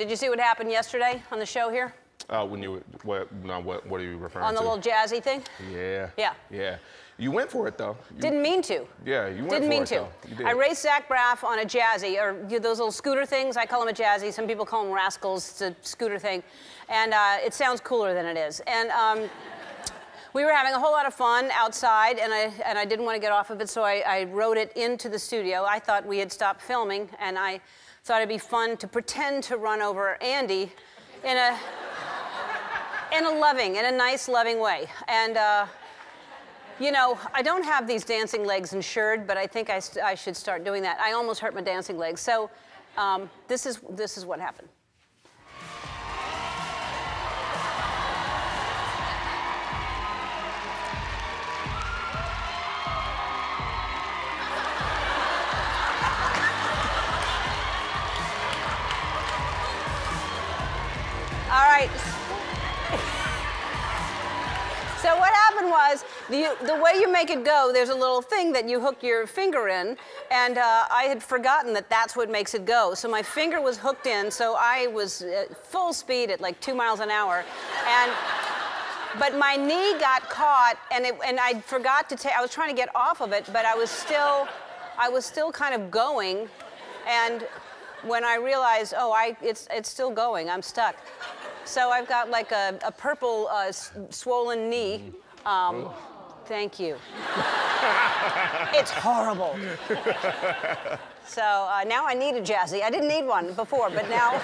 Did you see what happened yesterday on the show here? Uh, when you what? No, what? What are you referring to? On the to? little jazzy thing? Yeah. Yeah. Yeah. You went for it though. You, Didn't mean to. Yeah, you went Didn't for mean it, to. though. You did. I raced Zach Braff on a jazzy, or those little scooter things. I call them a jazzy. Some people call them rascals. It's a scooter thing, and uh, it sounds cooler than it is. And um, we were having a whole lot of fun outside, and I and I didn't want to get off of it, so I, I rode it into the studio. I thought we had stopped filming, and I thought it'd be fun to pretend to run over Andy in a in a loving, in a nice, loving way. And, uh, you know, I don't have these dancing legs insured, but I think I, I should start doing that. I almost hurt my dancing legs. So um, this, is, this is what happened. All right. So what happened was, the, the way you make it go, there's a little thing that you hook your finger in, and uh, I had forgotten that that's what makes it go. So my finger was hooked in, so I was at full speed at like two miles an hour, and but my knee got caught, and it, and I forgot to take. I was trying to get off of it, but I was still, I was still kind of going, and when I realized, oh, I, it's, it's still going, I'm stuck. So I've got like a, a purple uh, s- swollen knee. Um, thank you. it's horrible. So uh, now I need a jazzy. I didn't need one before, but now